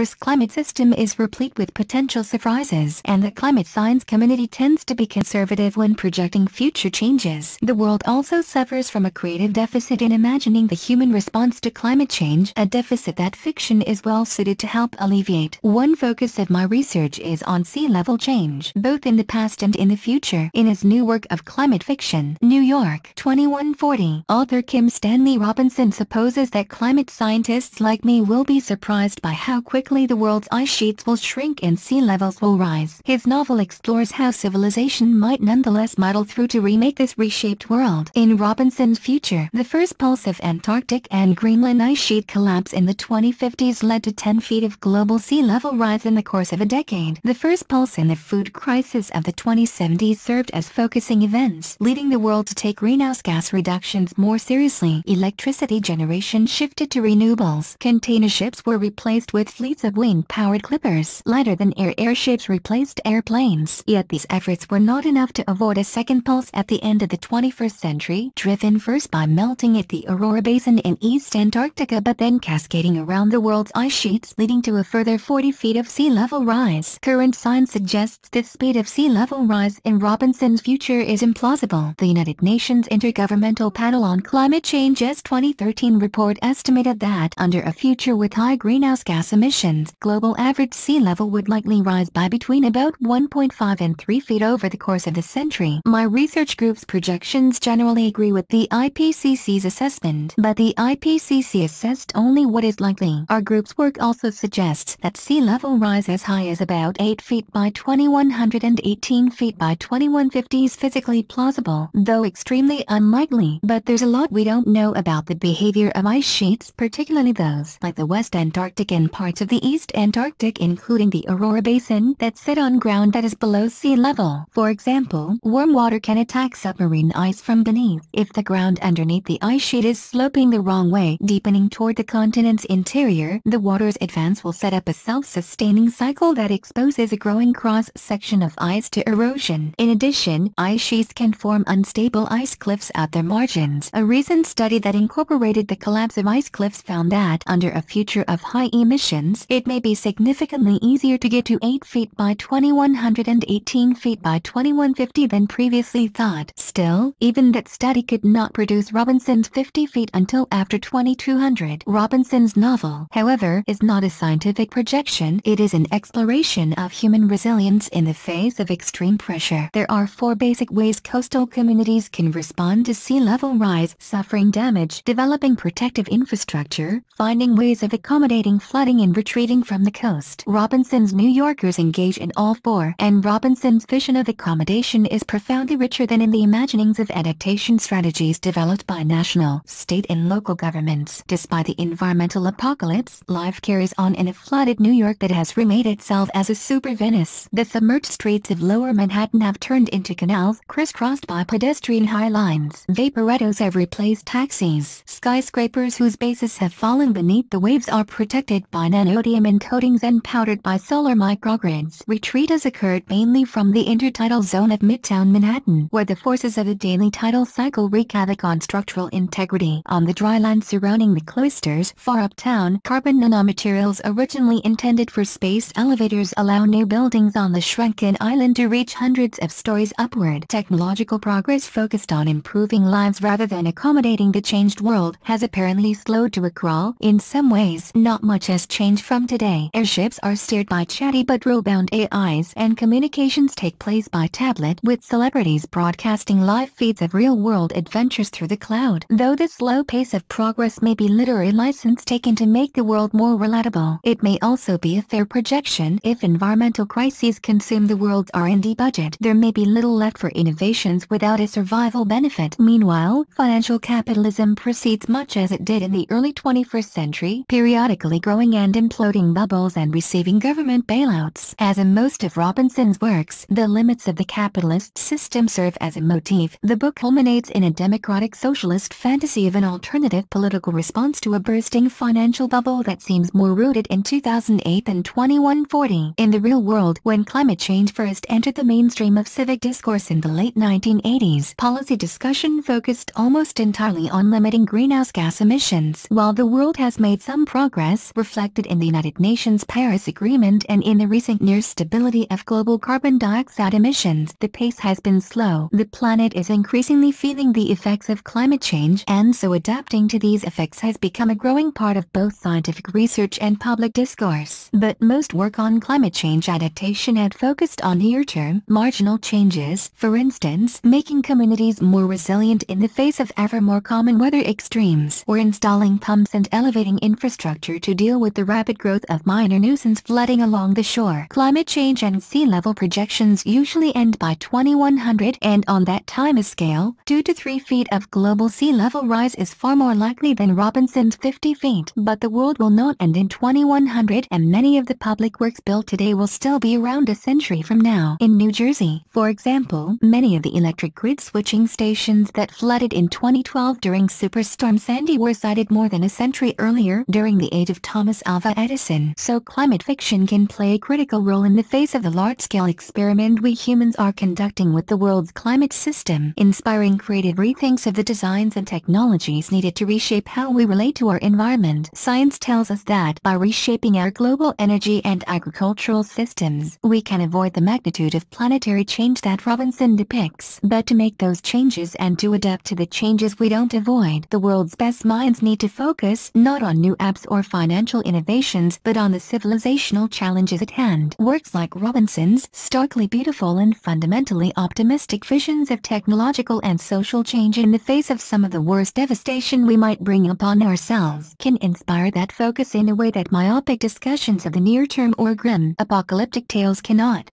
Earth's climate system is replete with potential surprises and the climate science community tends to be conservative when projecting future changes. The world also suffers from a creative deficit in imagining the human response to climate change, a deficit that fiction is well suited to help alleviate. One focus of my research is on sea level change, both in the past and in the future. In his new work of climate fiction, New York 2140, author Kim Stanley Robinson supposes that climate scientists like me will be surprised by how quickly the world's ice sheets will shrink and sea levels will rise. His novel explores how civilization might nonetheless muddle through to remake this reshaped world. In Robinson's future, the first pulse of Antarctic and Greenland ice sheet collapse in the 2050s led to 10 feet of global sea level rise in the course of a decade. The first pulse in the food crisis of the 2070s served as focusing events, leading the world to take greenhouse gas reductions more seriously. Electricity generation shifted to renewables. Container ships were replaced with fleets of wind-powered clippers. Lighter than air airships replaced airplanes. Yet these efforts were not enough to avoid a second pulse at the end of the 21st century, driven first by melting at the Aurora Basin in East Antarctica but then cascading around the world's ice sheets leading to a further 40 feet of sea level rise. Current science suggests the speed of sea level rise in Robinson's future is implausible. The United Nations Intergovernmental Panel on Climate Change's 2013 report estimated that under a future with high greenhouse gas emissions, global average sea level would likely rise by between about 1.5 and 3 feet over the course of the century. My research group's projections generally agree with the IPCC's assessment, but the IPCC assessed only what is likely. Our group's work also suggests that sea level rise as high as about 8 feet by 2118 feet by 2150 is physically plausible, though extremely unlikely. But there's a lot we don't know about the behavior of ice sheets, particularly those like the West Antarctic and parts of the East Antarctic including the Aurora Basin that sit on ground that is below sea level. For example, warm water can attack submarine ice from beneath. If the ground underneath the ice sheet is sloping the wrong way, deepening toward the continent's interior, the water's advance will set up a self-sustaining cycle that exposes a growing cross-section of ice to erosion. In addition, ice sheets can form unstable ice cliffs at their margins. A recent study that incorporated the collapse of ice cliffs found that under a future of high emissions, it may be significantly easier to get to 8 feet by 2118 feet by 2150 than previously thought. Still, even that study could not produce Robinson's 50 feet until after 2200. Robinson's novel, however, is not a scientific projection, it is an exploration of human resilience in the face of extreme pressure. There are four basic ways coastal communities can respond to sea level rise, suffering damage, developing protective infrastructure, finding ways of accommodating flooding and retreating from the coast. Robinson's New Yorkers engage in all four, and Robinson's vision of accommodation is profoundly richer than in the imaginings of adaptation strategies developed by national, state and local governments. Despite the environmental apocalypse, life carries on in a flooded New York that has remade itself as a super Venice. The submerged streets of lower Manhattan have turned into canals, crisscrossed by pedestrian high lines. Vaporettos have replaced taxis. Skyscrapers whose bases have fallen beneath the waves are protected by nanodiamond coatings and powdered by solar microgrids. Retreat has occurred mainly from the intertidal zone of Midtown Manhattan, where the forces of the daily tidal cycle wreak havoc on structural integrity. On the dry land surrounding the cloisters, far uptown, carbon nanomaterials originally intended for space elevators allow new buildings on the shrunken island to reach hundreds of stories upward. Technological progress focused on improving lives rather than accommodating the changed world has apparently slowed to a crawl. In some ways, not much has changed from today. Airships are steered by chatty but rule-bound AIs and communications take place by tablet with celebrities broadcasting live feeds of real-world adventures through the cloud. Though the slow pace of progress may be literary license taken to make the world more relatable, it may also be a fair projection if environmental crises consume the world's R&D budget. There may be little left for innovations without a survival benefit. Meanwhile, financial capitalism proceeds much as it did in the early 21st century, periodically growing and imploding bubbles and receiving government bailouts. As in most of Robinson's works, the limits of the capitalist system serve as a motif. The book culminates in a democratic socialist fantasy of an alternative political response to a bursting financial bubble that seems more rooted in 2008 than 2140. In the real world, when climate change first entered the mainstream of civic discourse in the late 1980s, policy discussion focused almost entirely on limiting greenhouse gas emissions. While the world has made some progress reflected in the United Nations Paris Agreement and in the recent near stability of global carbon dioxide emissions, the pace has been slow. The planet is increasingly feeling the effects of climate change and so adapting to these effects has become a growing part of both scientific research and public discourse. But most work on climate change adaptation had focused on near-term, marginal changes, for instance, making communities more resilient in the face of ever more common weather extremes, or installing pumps and elevating infrastructure to deal with the rapid growth of minor nuisance flooding along the shore. Climate change and sea level projections usually end by 2100 and on that time scale, 2 to 3 feet of global sea level rise is far more likely than Robinson's 50 feet. But the world will not end in 2100 and many of the public works built today will still be around a century from now. In New Jersey, for example, many of the electric grid switching stations that flooded in 2012 during Superstorm Sandy were sited more than a century earlier during the age of Thomas Alva Edison. So climate fiction can play a critical role in the face of the large-scale experiment we humans are conducting with the world's climate system, inspiring creative rethinks of the designs and technologies needed to reshape how we relate to our environment. Science tells us that by reshaping our global energy and agricultural systems, we can avoid the magnitude of planetary change that Robinson depicts. But to make those changes and to adapt to the changes we don't avoid, the world's best minds need to focus not on new apps or financial but on the civilizational challenges at hand. Works like Robinson's, starkly beautiful and fundamentally optimistic visions of technological and social change in the face of some of the worst devastation we might bring upon ourselves, can inspire that focus in a way that myopic discussions of the near term or grim apocalyptic tales cannot.